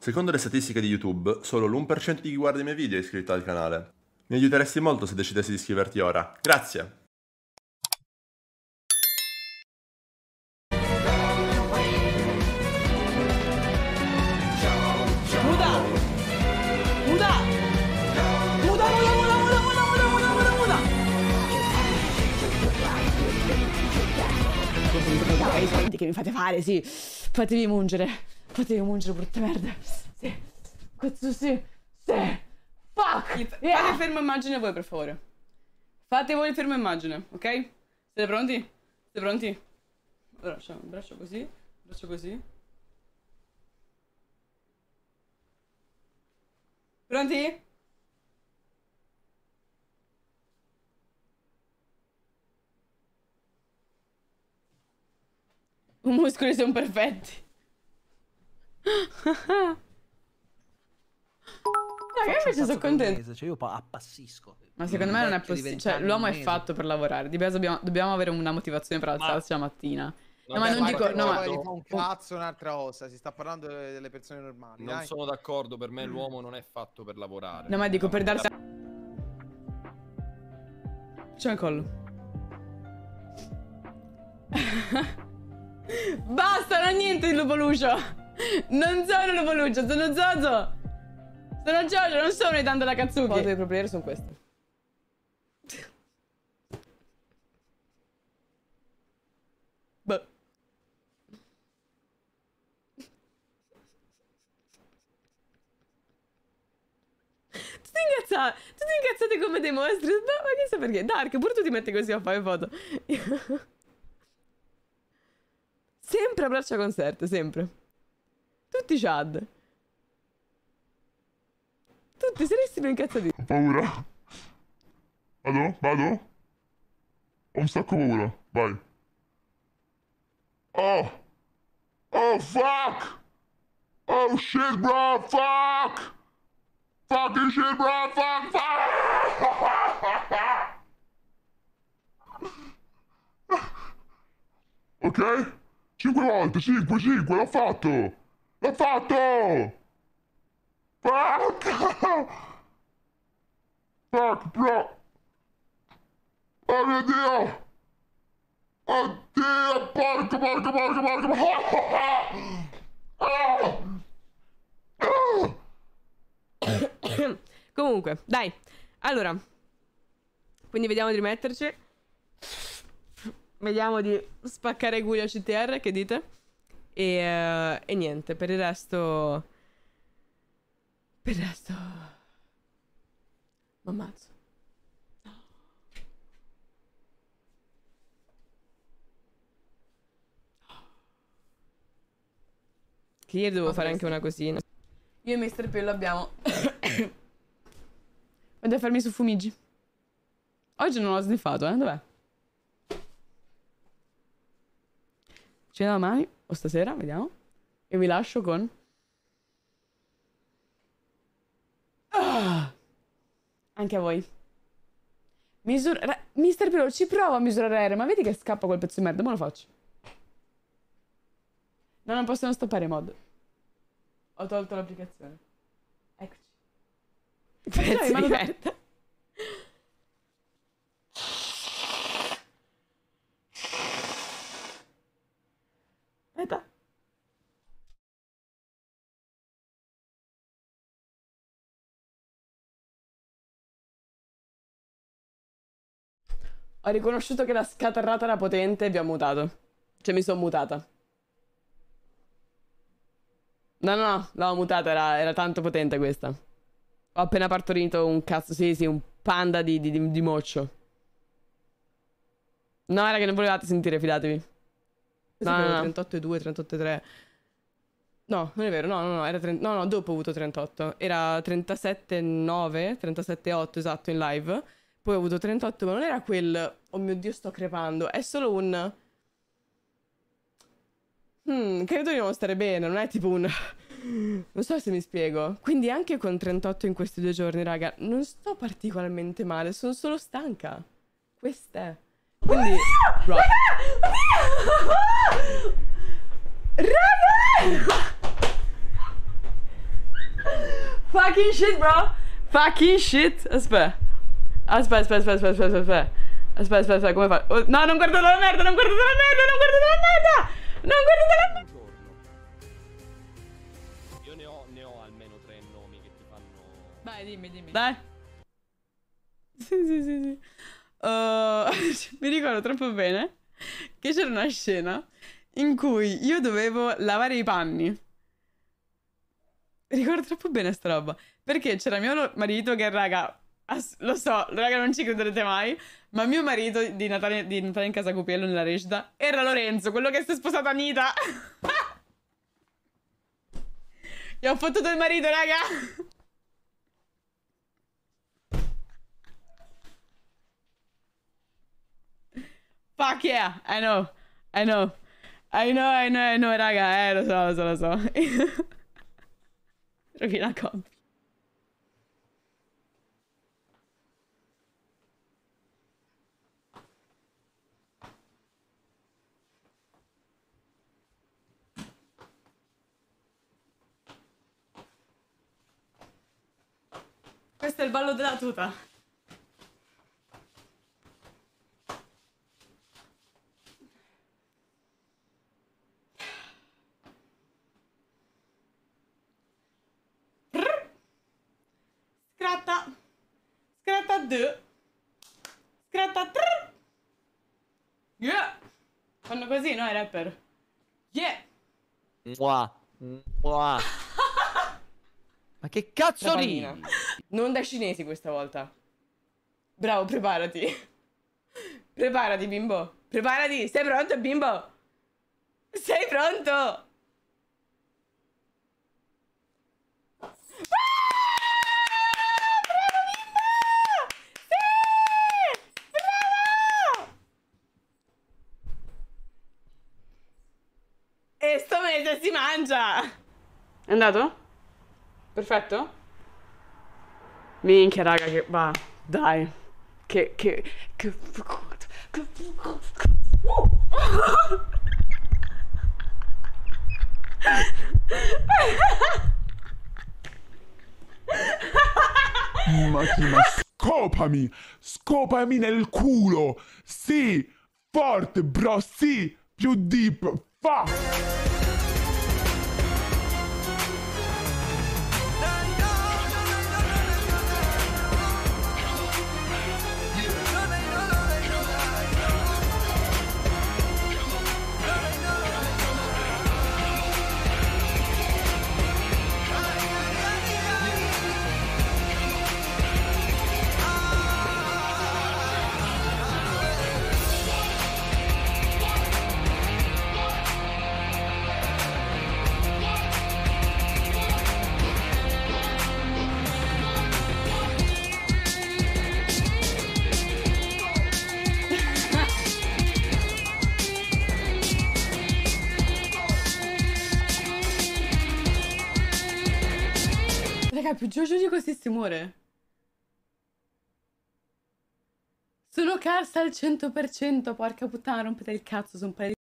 Secondo le statistiche di YouTube, solo l'1% di chi guarda i miei video è iscritto al canale. Mi aiuteresti molto se decidessi di iscriverti ora. Grazie! che mi fate fare, sì. Fatemi mungere. Fatevi mungere, brutta merda. Sì. Cazzo, sì. Sì. Fuck! Yeah. Fate fermo immagine voi, per favore. Fate voi fermo immagine, ok? Siete pronti? Siete pronti? Allora, facciamo un braccio così, braccio così. Pronti? I muscoli sono perfetti. Ma io invece sono contento. Cioè io appassisco. Ma secondo me non è possibile. Cioè, l'uomo un è fatto per lavorare. Di base dobbiamo, dobbiamo avere una motivazione per alzarsi la mattina. No, ma non dico. No, ma. un cazzo un'altra cosa, si sta parlando delle persone normali, Non dai. sono d'accordo, per me l'uomo non è fatto per lavorare. No, ma dico per darsi. C'è il collo. Basta, non ho niente di Lupolucio. Non sono Lupolucio, sono Zozo. Sono Jojo, non sono i tanto da Katsuki. Le foto dei pro player sono queste. Boh. Tutti incazzati, tutti incazzati come dei mostri. Ma ma chissà perché. Dark, pure tu ti metti così a fare foto. sempre a braccia concerte, sempre. Tutti Chad. Tutti serissimi incazzati. Ho paura. Vado? Vado? Ho un sacco paura. Vai. Oh! Oh fuck! Oh shit bro! Fuck! Fucking shit bro! Fuck! Fuck! Ok? Cinque volte, cinque, cinque, l'ho fatto! L'ho fatto! Fuck! Fuck, bro! Oh mio Dio! Oddio, porco, porco, porco, porco! Ah! Comunque, dai. Allora. Quindi vediamo di rimetterci. Vediamo di spaccare Giulio CTR, che dite? E, eh, e niente, per il resto... Per il resto... M'ammazzo. Che ieri dovevo fare anche una cosina. Io e Mr. Pello abbiamo... Vado a farmi su Fumigi. Oggi non l'ho sniffato, eh? Dov'è? Cena domani o stasera, vediamo. E vi lascio con... Ah! Anche a voi. Misura... ra- Mister Pello, ci provo a misurare R, ma vedi che scappa quel pezzo di merda, ma lo faccio. No, non possono stoppare mod. Ho tolto l'applicazione. Eccoci. Pezzo di merda. Aspetta. Ho riconosciuto che la scatarrata era potente e vi ho mutato. Cioè mi sono mutata. No, no, no, l'ho mutata, era, era tanto potente questa. Ho appena partorito un cazzo, sì, sì, un panda di, di, di, moccio. No, era che non volevate sentire, fidatevi. No, no, no. 38,2, 38,3. No, non è vero, no, no, no, era 30 no, no, dopo ho avuto 38. Era 37,9, 37,8 esatto in live. Poi ho avuto 38, ma non era quel, oh mio Dio, sto crepando. È solo un... Hmm, credo di non stare bene, non è tipo un... Non so se mi spiego. Quindi anche con 38 in questi due giorni, raga, non sto particolarmente male, sono solo stanca. Questa è. Quindi... Rock. Raga! Fucking shit, bro. Fucking shit. Aspetta. Aspetta, aspetta, aspetta, aspetta, aspetta. aspetta. Aspetta, aspetta, aspetta, come fa? Oh, no, non guardate la merda, non guardate la merda, non guardate la merda! Non guardate la merda! Io ne ho, ne ho almeno tre nomi che ti fanno. Vai, dimmi, dimmi. Dai. Sì, sì, sì, sì. Uh, mi ricordo troppo bene che c'era una scena in cui io dovevo lavare i panni. Ricordo troppo bene sta roba. Perché c'era mio marito che, raga, ass- lo so, raga, non ci crederete mai. Ma mio marito di Natale, di Natale in casa Cupiello nella recita era Lorenzo, quello che si è sposato Anita. Gli ho fottuto il marito, raga. Fuck yeah, I know, I know, I know, I know, I know, raga, eh, lo so, lo so, lo so. Rovina coppia. Questo è il ballo della tuta. Skratta. Skratta du. Skratta trrr. Yeah. Fanno così, no, i rapper. Yeah. Mua. Mua. Ma che cazzo ridi? Non da cinesi questa volta. Bravo, preparati. Preparati, bimbo. Preparati. Sei pronto, bimbo? Sei pronto? Ah! Bravo, bimbo! Sì! Bravo! E sto mese si mangia! È andato? Perfetto? Minchia, raga, che va, dai. Che, che, che... che- Macchina, scopami! Scopami nel culo! Sì! Forte, bro, sì! Più deep! Fa! Raga, più giù giù di così si muore. Sono carsa al 100%, porca puttana, rompete il cazzo, sono un paio di